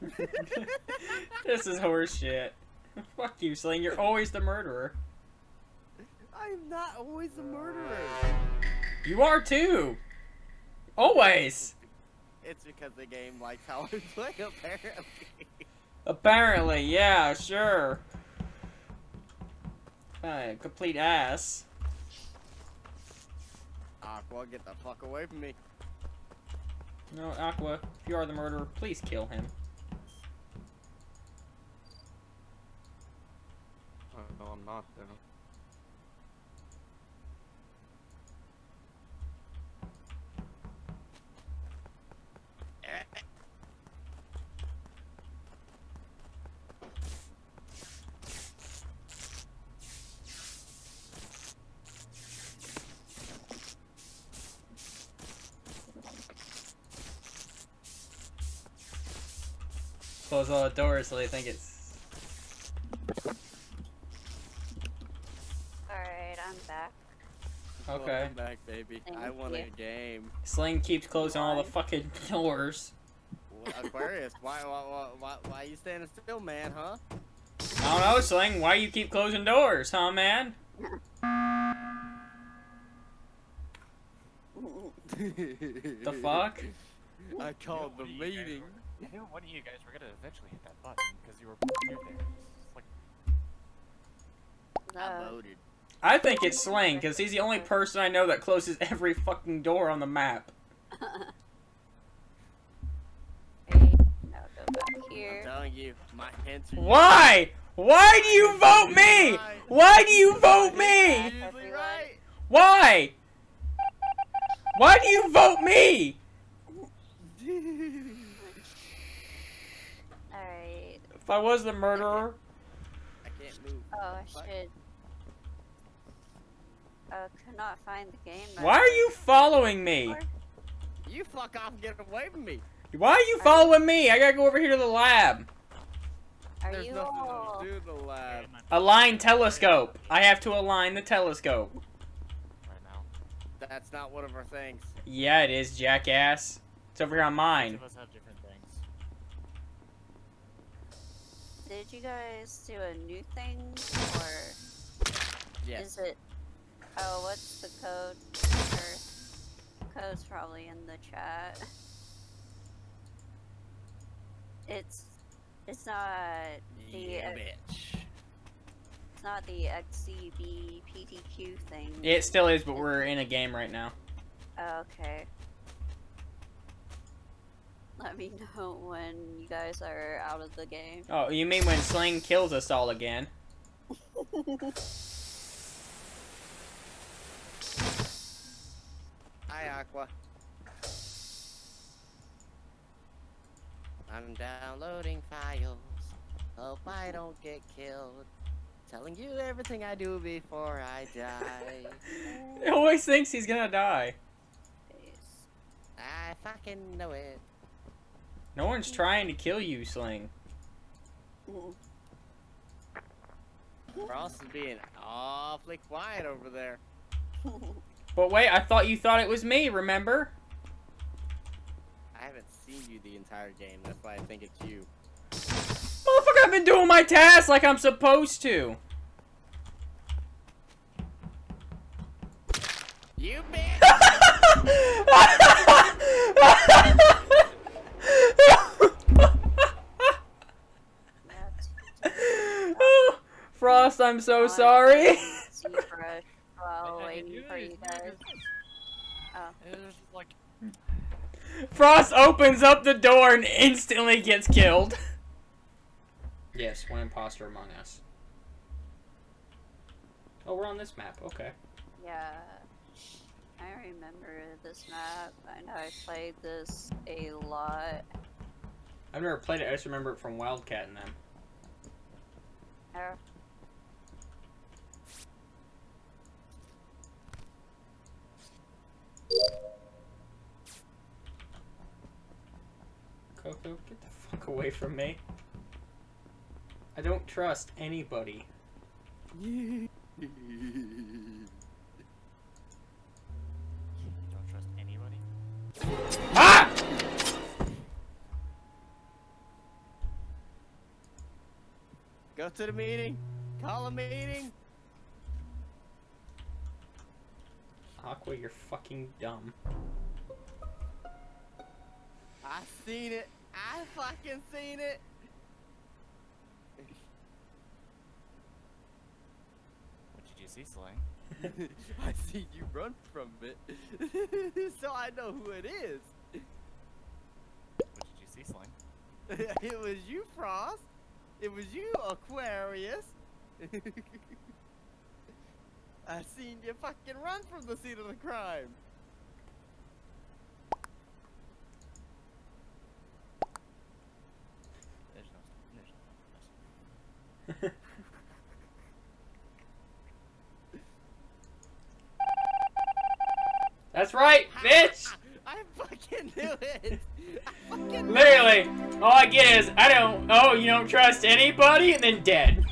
this is horseshit. Fuck you, Sling. You're always the murderer. I'm not always the murderer. You are too. Always. It's because the game likes how I play, apparently. Apparently, yeah, sure. Uh, complete ass. Aqua, get the fuck away from me. No, Aqua, if you are the murderer, please kill him. Oh, no, I'm not though. Close all uh, the doors so they think it's. Alright, I'm back. Okay. Welcome back, baby. I Thank want you. a game. Sling keeps closing all the fucking doors. Well, Aquarius, why, why, why, why, why you standing still, man, huh? I don't know, Sling. Why you keep closing doors, huh, man? The fuck? I called the One of you guys meeting. Were- I knew one of you guys were gonna eventually hit that button because you were near there. It's like, I No. Uh, I think it's Sling, because he's the only person I know that closes every fucking door on the map. Okay, now go back I'm telling you, my hints are Why? Why do you vote me? Why do you vote me? Why? Why do you vote me? Alright. If I was the murderer, I can't move. Oh, I Fuck. should. Uh, could not find the game. why are you following me? You fuck off and get away from me. Why are you following me? I gotta go over here to the lab. Are There's you nothing all... to do the lab. Align telescope. I have to align the telescope. right now. That's not one of our things. Yeah, it is, jackass. It's over here on Each mine. of us have different things. Did you guys do a new thing? Or Yes. is it... Oh, what's the code? Or... Code's probably in the chat. It's... It's not the... Yeah, bitch. It's not the XCB PTQ thing. It still is, but we're in a game right now. Oh, okay. Let me know when you guys are out of the game. Oh, you mean when Sling kills us all again? Hi, Aqua. I'm downloading files. Hope I don't get killed. Telling you everything I do before I die. He always thinks he's gonna die. Face. I fucking know it. No one's trying to kill you, Sling. Frost is being awfully quiet over there. But wait, I thought you thought it was me, remember? I haven't seen you the entire game. That's why I think it's you. Motherfucker, I've been doing my task like I'm supposed to. You bitch! That's Frost, I'm so sorry. ZBrush I- I waiting for you guys. Oh. It was just like, Frost opens up the door and instantly gets killed. Yes, one imposter among us. Oh, we're on this map. Okay. Yeah. I remember this map. I know I played this a lot. I've never played it. I just remember it from Wildcat and them. Uh, Coco, get the fuck away from me. I don't trust anybody. don't trust anybody. Ah! Go to the meeting. Call a meeting. Aqua, you're fucking dumb. I seen it. I fucking seen it. What did you see, Slang? I seen you run from it. so I know who it is. What did you see, Slang? it was you, Frost. It was you, Aquarius. I seen you fucking run from the scene of the crime. There's no, there's no, That's right, bitch! I fucking knew it. I fucking Literally, all I get is, I don't, oh, you don't trust anybody, and then dead.